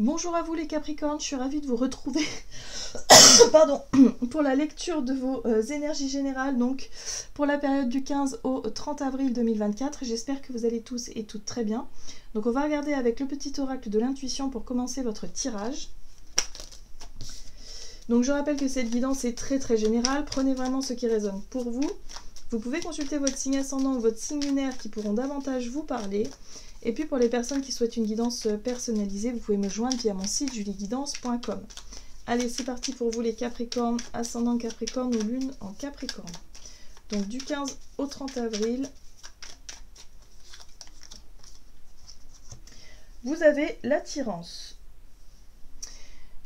Bonjour à vous les Capricornes, je suis ravie de vous retrouver Pardon, pour la lecture de vos euh, énergies générales, donc pour la période du 15 au 30 avril 2024. J'espère que vous allez tous et toutes très bien. Donc on va regarder avec le petit oracle de l'intuition pour commencer votre tirage. Donc je rappelle que cette guidance est très très générale, prenez vraiment ce qui résonne pour vous. Vous pouvez consulter votre signe ascendant ou votre signe lunaire qui pourront davantage vous parler. Et puis pour les personnes qui souhaitent une guidance personnalisée, vous pouvez me joindre via mon site julieguidance.com. Allez, c'est parti pour vous les Capricornes, ascendant Capricorne ou lune en Capricorne. Donc du 15 au 30 avril, vous avez l'attirance.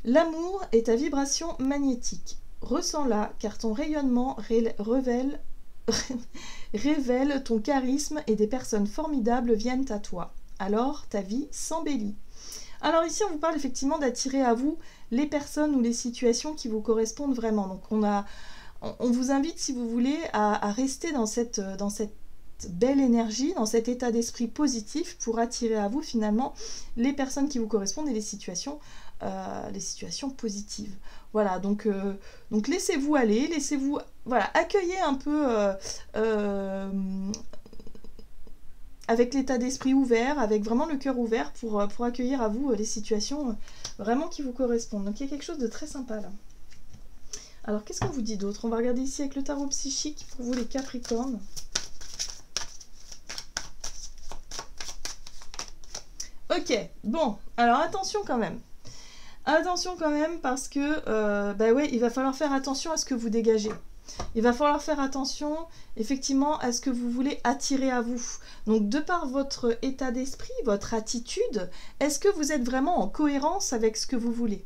L'amour est ta vibration magnétique. Ressens-la car ton rayonnement révèle révèle ton charisme et des personnes formidables viennent à toi. Alors ta vie s'embellit. Alors ici on vous parle effectivement d'attirer à vous les personnes ou les situations qui vous correspondent vraiment. Donc on a on vous invite si vous voulez à, rester dans cette, belle énergie, dans cet état d'esprit positif pour attirer à vous finalement les personnes qui vous correspondent et les situations, euh, les situations positives. Voilà, donc, euh, donc laissez-vous aller, laissez-vous voilà, accueillez un peu euh, euh, avec l'état d'esprit ouvert, avec vraiment le cœur ouvert pour, pour accueillir à vous les situations vraiment qui vous correspondent. Donc il y a quelque chose de très sympa là. Alors qu'est-ce qu'on vous dit d'autre? On va regarder ici avec le tarot psychique pour vous les Capricornes. Ok, bon, alors attention quand même. Attention quand même parce que, euh, bah il va falloir faire attention à ce que vous dégagez. Il va falloir faire attention effectivement à ce que vous voulez attirer à vous. Donc de par votre état d'esprit, votre attitude, est-ce que vous êtes vraiment en cohérence avec ce que vous voulez?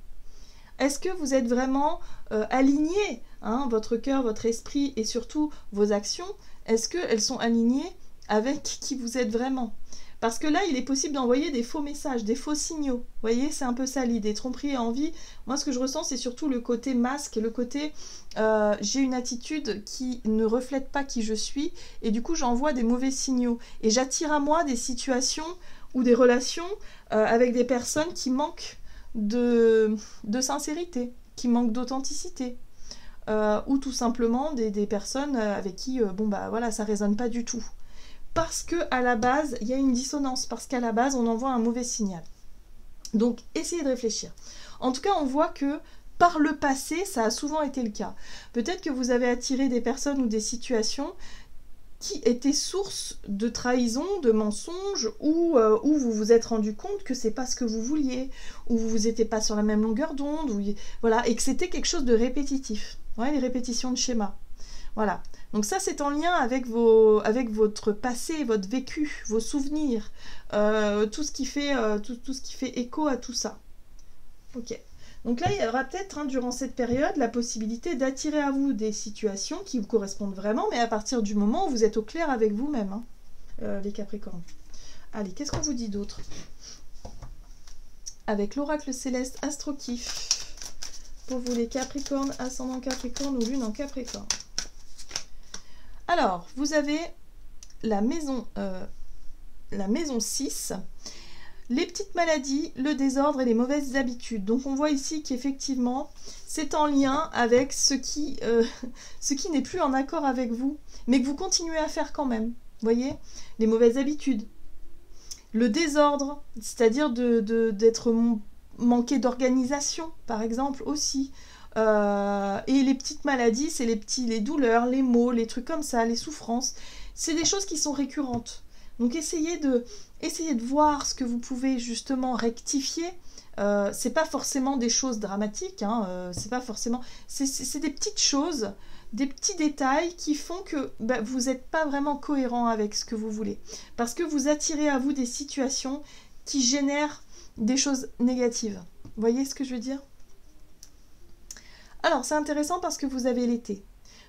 Est-ce que vous êtes vraiment euh, aligné hein, Votre cœur, votre esprit et surtout vos actions, est-ce qu'elles sont alignées avec qui vous êtes vraiment? Parce que là, il est possible d'envoyer des faux messages, des faux signaux. Vous voyez, c'est un peu ça l'idée. Tromperie et envie. Moi, ce que je ressens, c'est surtout le côté masque, le côté euh, j'ai une attitude qui ne reflète pas qui je suis, et du coup, j'envoie des mauvais signaux. Et j'attire à moi des situations ou des relations euh, avec des personnes qui manquent de, sincérité, qui manquent d'authenticité. Euh, ou tout simplement des, des personnes avec qui, bon bah voilà, ça résonne pas du tout parce que à la base, il y a une dissonance, parce qu'à la base, on envoie un mauvais signal. Donc, essayez de réfléchir. En tout cas, on voit que par le passé, ça a souvent été le cas. Peut-être que vous avez attiré des personnes ou des situations qui étaient source de trahison, de mensonges, ou euh, vous vous êtes rendu compte que c'est pas ce que vous vouliez, ou vous n'étiez pas sur la même longueur d'onde, voilà, et que c'était quelque chose de répétitif. Ouais, les répétitions de schémas. Voilà. Donc ça, c'est en lien avec, votre passé, votre vécu, vos souvenirs, euh, tout, ce qui fait, euh, tout, ce qui fait écho à tout ça. Ok. Donc là, il y aura peut-être, hein, durant cette période, la possibilité d'attirer à vous des situations qui vous correspondent vraiment, mais à partir du moment où vous êtes au clair avec vous-même, hein, euh, les Capricornes. Allez, qu'est-ce qu'on vous dit d'autre? Avec l'oracle céleste Astrokif, pour vous les Capricornes, ascendant Capricorne ou lune en Capricorne? Alors, vous avez la maison, euh, la maison 6, les petites maladies, le désordre et les mauvaises habitudes. Donc on voit ici qu'effectivement, c'est en lien avec ce qui, euh, n'est plus en accord avec vous, mais que vous continuez à faire quand même. Vous voyez? Les mauvaises habitudes. Le désordre, c'est-à-dire d'être manqué d'organisation, par exemple, aussi. Euh, et les petites maladies, c'est les petits, les douleurs, les maux, les trucs comme ça, les souffrances. C'est des choses qui sont récurrentes. Donc essayez de, essayez de voir ce que vous pouvez justement rectifier. Euh, c'est pas forcément des choses dramatiques, hein, euh, c'est pas forcément. C'est des petites choses, des petits détails qui font que bah, vous n'êtes pas vraiment cohérent avec ce que vous voulez. Parce que vous attirez à vous des situations qui génèrent des choses négatives. Vous voyez ce que je veux dire? Alors, c'est intéressant parce que vous avez l'été.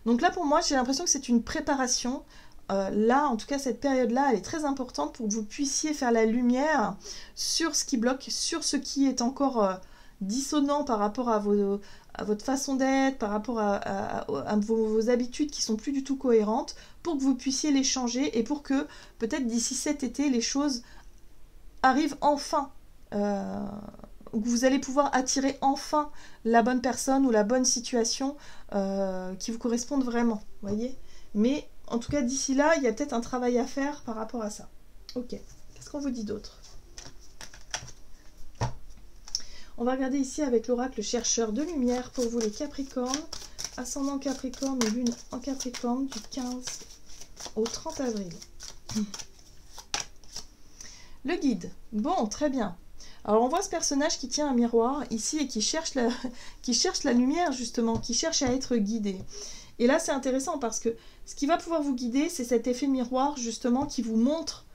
Donc là, pour moi, j'ai l'impression que c'est une préparation. Euh, là, en tout cas, cette période-là, elle est très importante pour que vous puissiez faire la lumière sur ce qui bloque, sur ce qui est encore euh, dissonant par rapport à, votre façon d'être, par rapport à, vos, habitudes qui sont plus du tout cohérentes, pour que vous puissiez les changer et pour que peut-être d'ici cet été, les choses arrivent enfin. Euh, vous allez pouvoir attirer enfin la bonne personne ou la bonne situation euh, qui vous corresponde vraiment, voyez Mais en tout cas, d'ici là, il y a peut-être un travail à faire par rapport à ça. Ok, qu'est-ce qu'on vous dit d'autre? On va regarder ici avec l'oracle chercheur de lumière pour vous les Capricornes, ascendant Capricorne et lune en Capricorne du 15 au 30 avril. Le guide. Bon, très bien. Alors on voit ce personnage qui tient un miroir ici et qui cherche la, qui cherche la lumière justement, qui cherche à être guidé. Et là c'est intéressant parce que ce qui va pouvoir vous guider, c'est cet effet miroir justement qui vous montre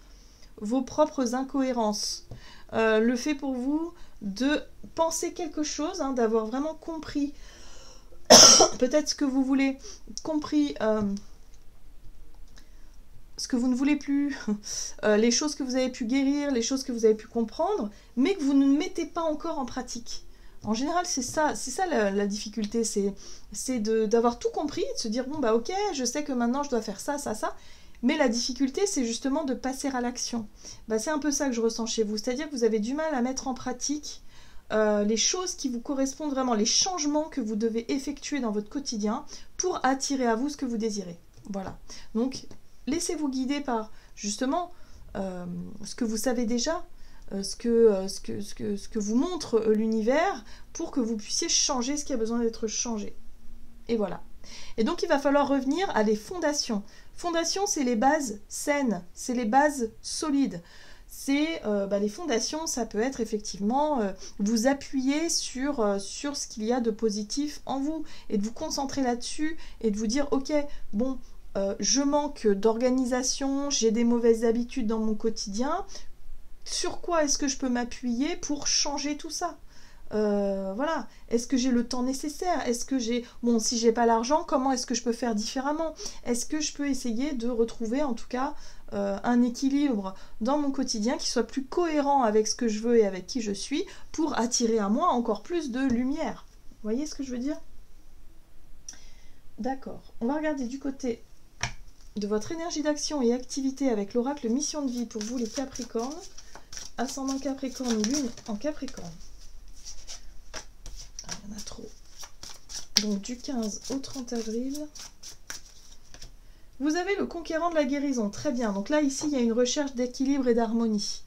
vos propres incohérences. Euh, le fait pour vous de penser quelque chose, hein, d'avoir vraiment compris peut-être ce que vous voulez, compris euh, ce que vous ne voulez plus, euh, les choses que vous avez pu guérir, les choses que vous avez pu comprendre, mais que vous ne mettez pas encore en pratique. En général, c'est ça, c'est ça la, difficulté, c'est, d'avoir tout compris, de se dire bon bah ok, je sais que maintenant je dois faire ça, ça, ça, mais la difficulté, c'est justement de passer à l'action. Bah, c'est un peu ça que je ressens chez vous, c'est-à-dire que vous avez du mal à mettre en pratique euh, les choses qui vous correspondent vraiment, les changements que vous devez effectuer dans votre quotidien pour attirer à vous ce que vous désirez. Voilà. Donc laissez-vous guider par justement euh, ce que vous savez déjà, euh, ce, que, euh, ce, que, vous montre l'univers pour que vous puissiez changer ce qui a besoin d'être changé. Et voilà. Et donc il va falloir revenir à les fondations. Fondations, c'est les bases saines, c'est les bases solides. C'est bah, les fondations, ça peut être effectivement vous appuyer sur, sur ce qu'il y a de positif en vous et de vous concentrer là-dessus et de vous dire ok, bon, euh, je manque d'organisation, j'ai des mauvaises habitudes dans mon quotidien. Sur quoi est-ce que je peux m'appuyer pour changer tout ça? Euh, voilà. Est-ce que j'ai le temps nécessaire? Est-ce que j'ai bon si j'ai pas l'argent, comment est-ce que je peux faire différemment? Est-ce que je peux essayer de retrouver en tout cas euh, un équilibre dans mon quotidien qui soit plus cohérent avec ce que je veux et avec qui je suis pour attirer à moi encore plus de lumière? Vous voyez ce que je veux dire? D'accord. On va regarder du côté de votre énergie d'action et activité avec l'oracle mission de vie pour vous les Capricornes, ascendant Capricorne, lune en Capricorne. Ah, il y en a trop. Donc du 15 au 30 avril. Vous avez le conquérant de la guérison, très bien. Donc là, ici, il y a une recherche d'équilibre et d'harmonie.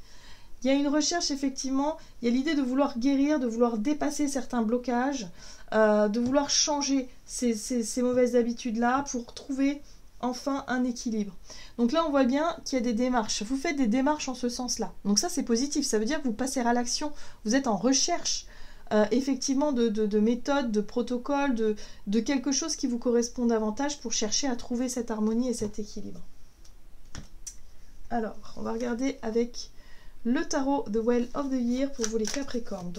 Il y a une recherche, effectivement, il y a l'idée de vouloir guérir, de vouloir dépasser certains blocages, euh, de vouloir changer ces, ces mauvaises habitudes-là pour trouver enfin un équilibre. Donc là, on voit bien qu'il y a des démarches. Vous faites des démarches en ce sens-là. Donc ça, c'est positif. Ça veut dire que vous passez à l'action. Vous êtes en recherche, euh, effectivement, de, méthodes, de protocoles, de, quelque chose qui vous correspond davantage pour chercher à trouver cette harmonie et cet équilibre. Alors, on va regarder avec le tarot The Well of the Year pour vous les Capricornes.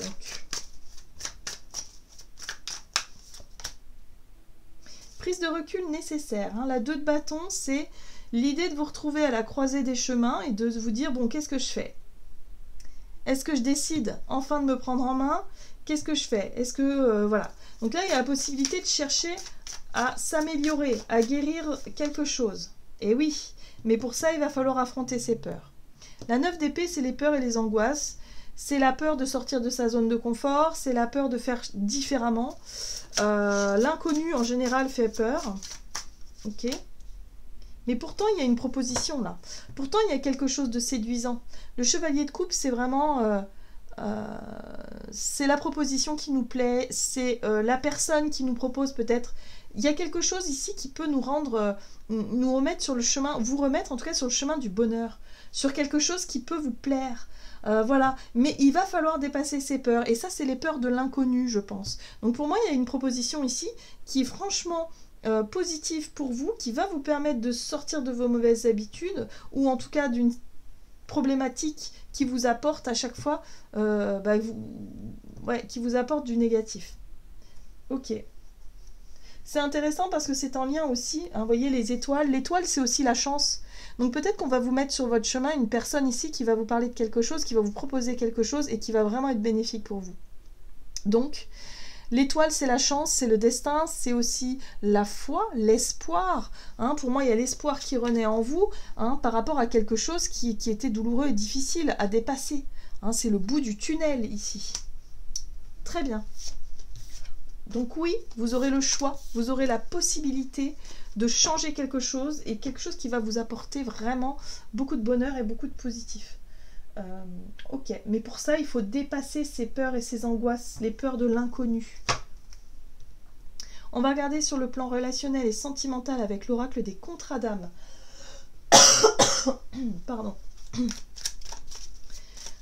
Prise de recul nécessaire. Hein. La 2 de bâton, c'est l'idée de vous retrouver à la croisée des chemins et de vous dire, bon, qu'est-ce que je fais? Est-ce que je décide enfin de me prendre en main? Qu'est-ce que je fais? Est-ce que... Euh, voilà. Donc là, il y a la possibilité de chercher à s'améliorer, à guérir quelque chose. Et oui, mais pour ça, il va falloir affronter ses peurs. La 9 d'épée, c'est les peurs et les angoisses. C'est la peur de sortir de sa zone de confort, c'est la peur de faire différemment, euh, l'inconnu en général fait peur. Ok. Mais pourtant, il y a une proposition là. Pourtant, il y a quelque chose de séduisant. Le chevalier de coupe, c'est vraiment... Euh, euh, c'est la proposition qui nous plaît, c'est la personne qui nous propose peut-être. Il y a quelque chose ici qui peut nous rendre, nous remettre sur le chemin, vous remettre en tout cas sur le chemin du bonheur, sur quelque chose qui peut vous plaire, euh, voilà, mais il va falloir dépasser ses peurs. Et ça, c'est les peurs de l'inconnu, je pense. Donc pour moi, il y a une proposition ici qui est franchement euh, positive pour vous, qui va vous permettre de sortir de vos mauvaises habitudes, ou en tout cas d'une problématique qui vous apporte à chaque fois, euh, bah, qui vous apporte du négatif. Ok. C'est intéressant parce que c'est en lien aussi, hein, vous voyez les étoiles, l'étoile c'est aussi la chance. Donc peut-être qu'on va vous mettre sur votre chemin une personne ici qui va vous parler de quelque chose, qui va vous proposer quelque chose et qui va vraiment être bénéfique pour vous. Donc, L'étoile, c'est la chance, c'est le destin, c'est aussi la foi, l'espoir. Hein. pour moi, il y a l'espoir qui renaît en vous hein, par rapport à quelque chose qui, était douloureux et difficile à dépasser. Hein. c'est le bout du tunnel ici. Très bien. Donc oui, vous aurez le choix, vous aurez la possibilité de changer quelque chose et quelque chose qui va vous apporter vraiment beaucoup de bonheur et beaucoup de positif. Euh, ok, mais pour ça, il faut dépasser ces peurs et ces angoisses, les peurs de l'inconnu. On va regarder sur le plan relationnel et sentimental avec l'oracle des contrats d'âme. Pardon.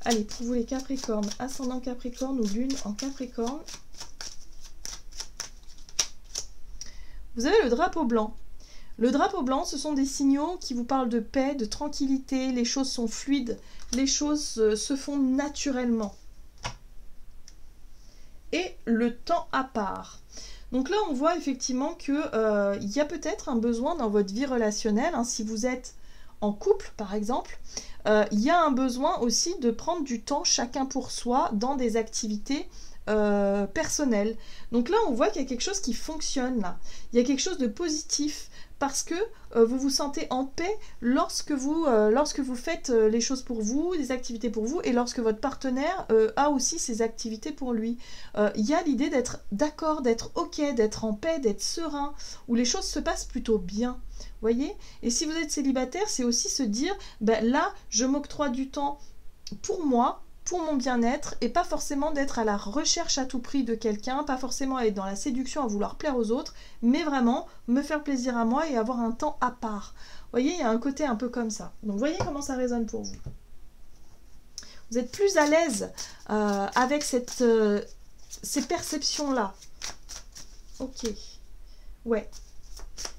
Allez, pour vous les Capricornes, ascendant Capricorne ou lune en Capricorne. Vous avez le drapeau blanc. Le drapeau blanc, ce sont des signaux qui vous parlent de paix, de tranquillité, les choses sont fluides, les choses euh, se font naturellement. Et le temps à part. Donc là, on voit effectivement qu'il euh, y a peut-être un besoin dans votre vie relationnelle, hein, si vous êtes en couple par exemple, euh, il y a un besoin aussi de prendre du temps chacun pour soi dans des activités personnelles. Donc là, on voit qu'il y a quelque chose qui fonctionne là. Il y a quelque chose de positif parce que euh, vous vous sentez en paix lorsque vous, euh, lorsque vous faites euh, les choses pour vous, des activités pour vous, et lorsque votre partenaire a aussi ses activités pour lui. Il y a l'idée d'être d'accord, d'être ok, d'être en paix, d'être serein, où les choses se passent plutôt bien. Voyez? Et si vous êtes célibataire, c'est aussi se dire, ben là, je m'octroie du temps pour moi, pour mon bien-être et pas forcément d'être à la recherche à tout prix de quelqu'un, pas forcément être dans la séduction à vouloir plaire aux autres, mais vraiment me faire plaisir à moi et avoir un temps à part. Vous voyez, il y a un côté un peu comme ça. Donc voyez comment ça résonne pour vous. Vous êtes plus à l'aise euh, avec cette, euh, ces perceptions-là. Ok. Ouais.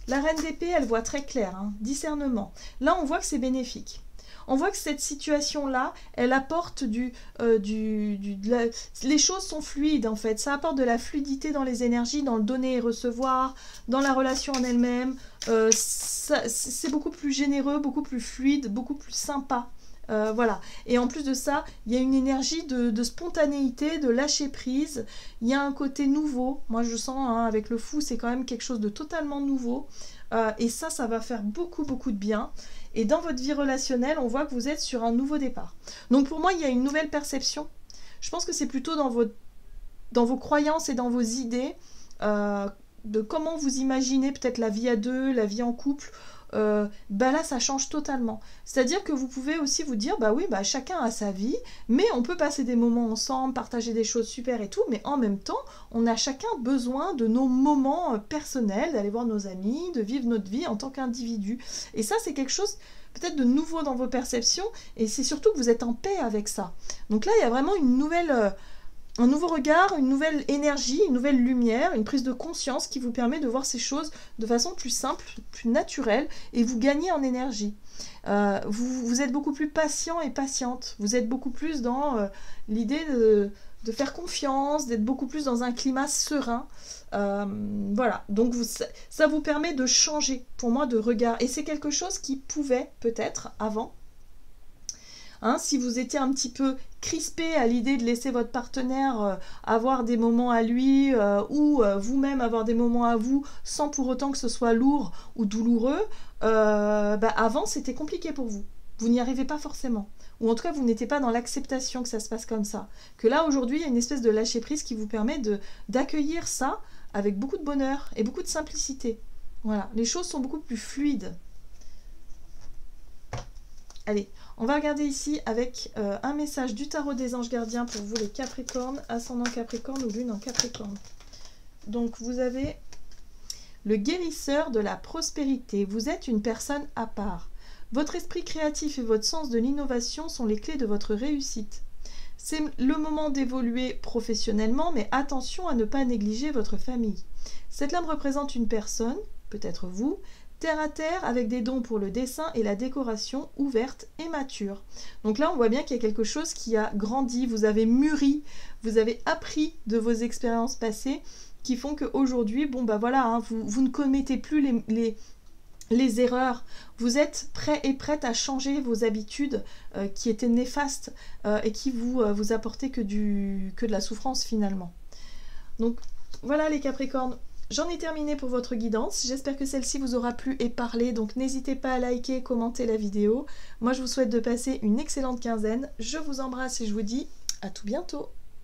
La reine d'épée, elle voit très clair. Hein. Discernement. Là, on voit que c'est bénéfique on voit que cette situation-là, elle apporte du... Euh, du, Les choses sont fluides en fait, ça apporte de la fluidité dans les énergies, dans le donner et recevoir, dans la relation en elle-même. Euh, c'est beaucoup plus généreux, beaucoup plus fluide, beaucoup plus sympa. Euh, voilà. Et en plus de ça, il y a une énergie de, spontanéité, de lâcher prise. Il y a un côté nouveau. Moi, je sens hein, avec le fou, c'est quand même quelque chose de totalement nouveau. et ça, ça va faire beaucoup, beaucoup de bien. Et dans votre vie relationnelle, on voit que vous êtes sur un nouveau départ. Donc pour moi, il y a une nouvelle perception. Je pense que c'est plutôt dans vos, croyances et dans vos idées euh, de comment vous imaginez peut-être la vie à deux, la vie en couple, euh, bah là ça change totalement. C'est-à-dire que vous pouvez aussi vous dire bah oui bah chacun a sa vie, mais on peut passer des moments ensemble, partager des choses super et tout, mais en même temps on a chacun besoin de nos moments euh, personnels, d'aller voir nos amis, de vivre notre vie en tant qu'individu. Et ça c'est quelque chose peut-être de nouveau dans vos perceptions, et c'est surtout que vous êtes en paix avec ça. Donc là il y a vraiment une nouvelle euh, un nouveau regard, une nouvelle énergie, une nouvelle lumière, une prise de conscience qui vous permet de voir ces choses de façon plus simple, plus naturelle, et vous gagnez en énergie. Euh, vous, êtes beaucoup plus patient et patiente. Vous êtes beaucoup plus dans euh, l'idée de, faire confiance, d'être beaucoup plus dans un climat serein. Euh, voilà, donc ça vous permet de changer, pour moi, de regard. Et c'est quelque chose qui pouvait peut-être avant Hein, si vous étiez un petit peu crispé à l'idée de laisser votre partenaire euh, avoir des moments à lui euh, ou euh, vous-même avoir des moments à vous sans pour autant que ce soit lourd ou douloureux, bah, avant c'était compliqué pour vous. Vous n'y arrivez pas forcément. Ou en tout cas, vous n'étiez pas dans l'acceptation que ça se passe comme ça. Que là, aujourd'hui, il y a une espèce de lâcher-prise qui vous permet d'accueillir ça avec beaucoup de bonheur et beaucoup de simplicité. Voilà, les choses sont beaucoup plus fluides. Allez, on va regarder ici avec euh, un message du tarot des anges gardiens pour vous les Capricornes, ascendant Capricorne ou lune en Capricorne. Donc vous avez le guérisseur de la prospérité. Vous êtes une personne à part. Votre esprit créatif et votre sens de l'innovation sont les clés de votre réussite. C'est le moment d'évoluer professionnellement, mais attention à ne pas négliger votre famille. Cette lame représente une personne, peut-être vous, terre à terre avec des dons pour le dessin et la décoration ouverte et mature. Donc là, on voit bien qu'il y a quelque chose qui a grandi, vous avez mûri, vous avez appris de vos expériences passées qui font qu'aujourd'hui, bon bah voilà, hein, vous, ne commettez plus les, les, erreurs, vous êtes prêt et prête à changer vos habitudes euh, qui étaient néfastes euh, et qui vous, euh, vous apportaient que, du, que de la souffrance finalement. Donc voilà les Capricornes, J'en ai terminé pour votre guidance. J'espère que celle-ci vous aura plu et parlé. Donc n'hésitez pas à liker, commenter la vidéo. Moi, je vous souhaite de passer une excellente quinzaine. Je vous embrasse et je vous dis à tout bientôt.